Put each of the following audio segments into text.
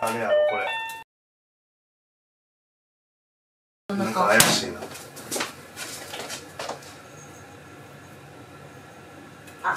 誰やろこれ。なんか怪しいな。あ。っ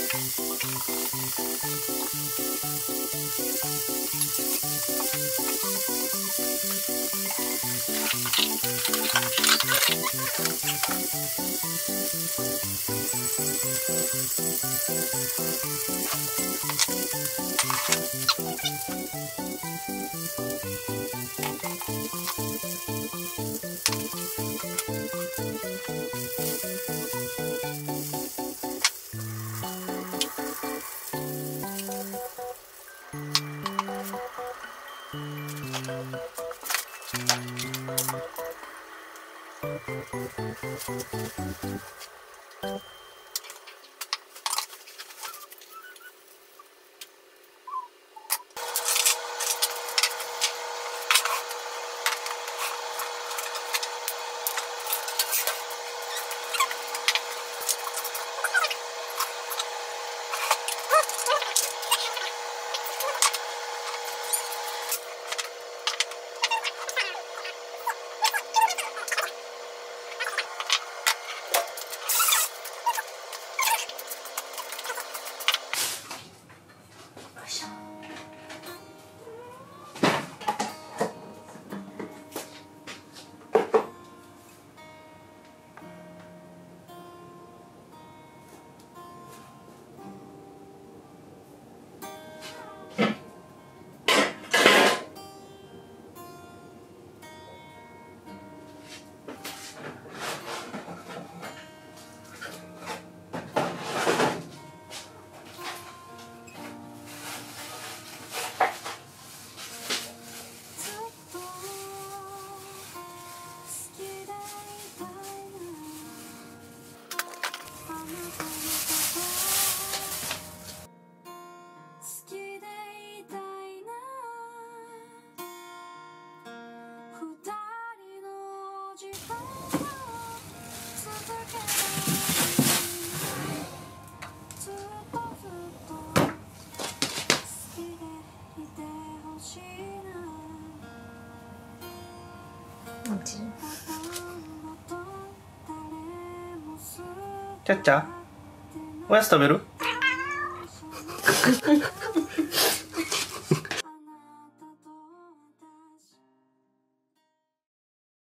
よいちゃっちゃ？おやつ食べる？